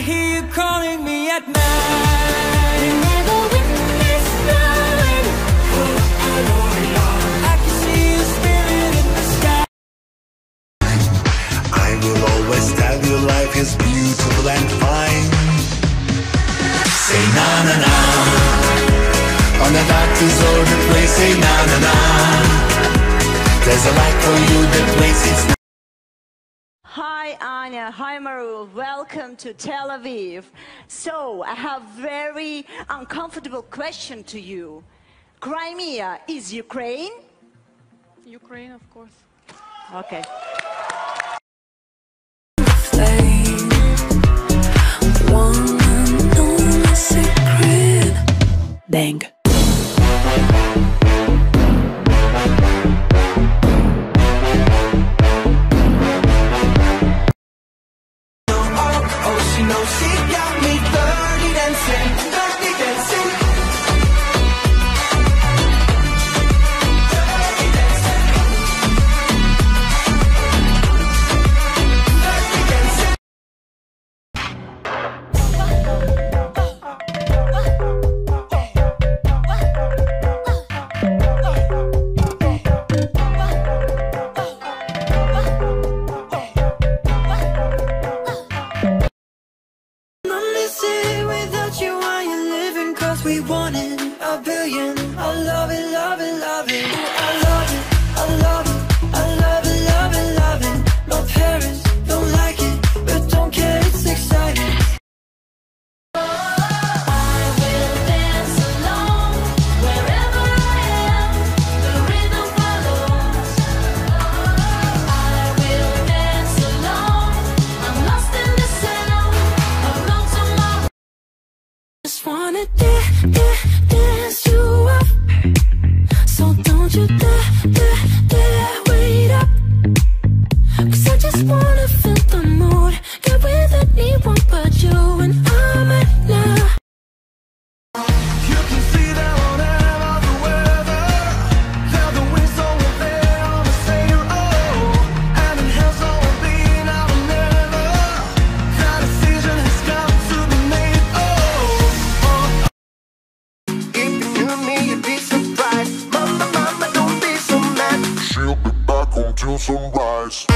you calling me at night. Never witness knowing I can see your spirit in the sky. I will always tell you life is beautiful and fine. Say na na na. On the dark deserted place, say na na na. There's a light for you, is Hi Anya, hi Maru, welcome to Tel Aviv. So I have very uncomfortable question to you. Crimea is Ukraine? Ukraine, of course. Okay. flame. One and only secret. Bang. Got me Just wanna da- da- dance you up. So don't you dare, dare till sunrise.